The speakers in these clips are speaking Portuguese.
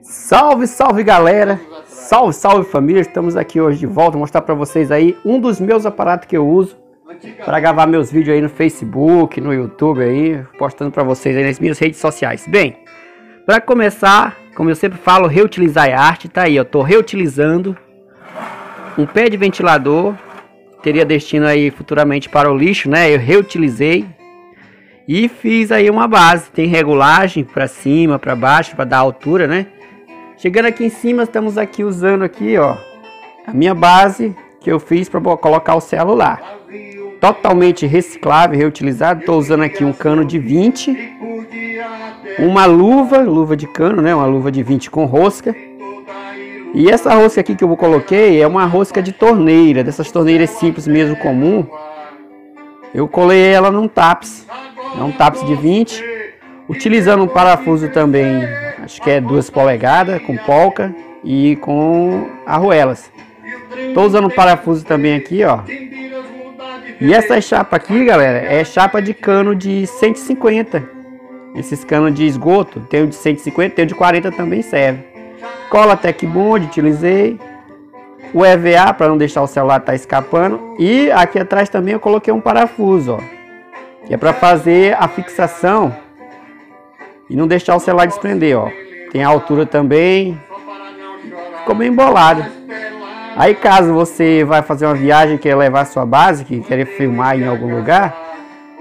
Salve, salve galera! Salve, salve família! Estamos aqui hoje de volta mostrar para vocês aí um dos meus aparatos que eu uso para gravar meus vídeos aí no Facebook, no YouTube aí, postando para vocês aí nas minhas redes sociais. Bem, para começar, como eu sempre falo, reutilizar é arte, tá aí, eu tô reutilizando um pé de ventilador, teria destino aí futuramente para o lixo, né? Eu reutilizei e fiz aí uma base, tem regulagem para cima, para baixo, para dar altura, né? Chegando aqui em cima, estamos aqui usando aqui, ó, a minha base que eu fiz para colocar o celular. Totalmente reciclável, reutilizado. Estou usando aqui um cano de 20, uma luva, luva de cano, né? Uma luva de 20 com rosca. E essa rosca aqui que eu coloquei é uma rosca de torneira, dessas torneiras simples mesmo comum. Eu colei ela num TAPS é um TAPS de 20, utilizando um parafuso também, acho que é 2 polegadas, com polca e com arruelas. Estou usando um parafuso também aqui, ó. E essa chapa aqui, galera, é chapa de cano de 150. Esses canos de esgoto, tem o de 150, tem o de 40 também serve. Cola Tech Bond, utilizei. O EVA para não deixar o celular tá escapando. E aqui atrás também eu coloquei um parafuso, ó que é para fazer a fixação e não deixar o celular desprender, ó. Tem a altura também, ficou bem embolado. Aí caso você vai fazer uma viagem quer levar sua base, que querer filmar em algum lugar,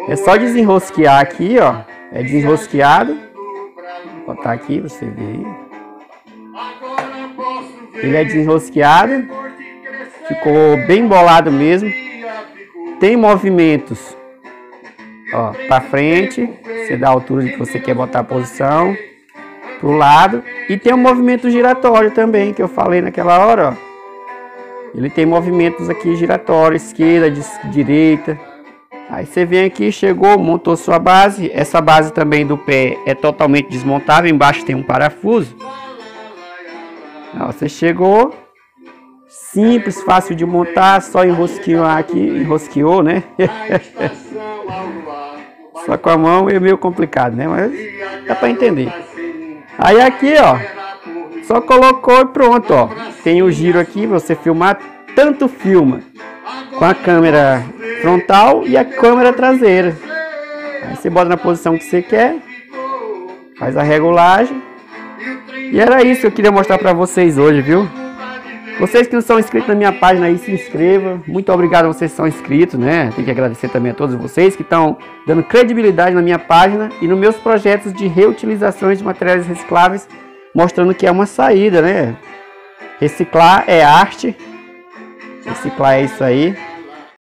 é só desenrosquear aqui, ó. É desenrosqueado. Vou botar aqui você ver. Ele é desenrosqueado. Ficou bem embolado mesmo. Tem movimentos Ó, para frente, você dá a altura que você quer botar a posição. Pro lado. E tem um movimento giratório também, que eu falei naquela hora, ó. Ele tem movimentos aqui giratórios, esquerda, direita. Aí você vem aqui, chegou, montou sua base. Essa base também do pé é totalmente desmontável. Embaixo tem um parafuso. Ó, você chegou. Simples, fácil de montar, só enrosquear aqui. Enrosqueou, né? Só com a mão é meio complicado, né? Mas dá para entender. Aí aqui, ó, só colocou e pronto, ó. Tem o giro aqui, você filmar, tanto filma com a câmera frontal e a câmera traseira. Aí você bota na posição que você quer, faz a regulagem. E era isso que eu queria mostrar para vocês hoje, viu? Vocês que não são inscritos na minha página aí, se inscrevam. Muito obrigado a vocês que são inscritos, né? Tem que agradecer também a todos vocês que estão dando credibilidade na minha página e nos meus projetos de reutilizações de materiais recicláveis, mostrando que é uma saída, né? Reciclar é arte. Reciclar é isso aí.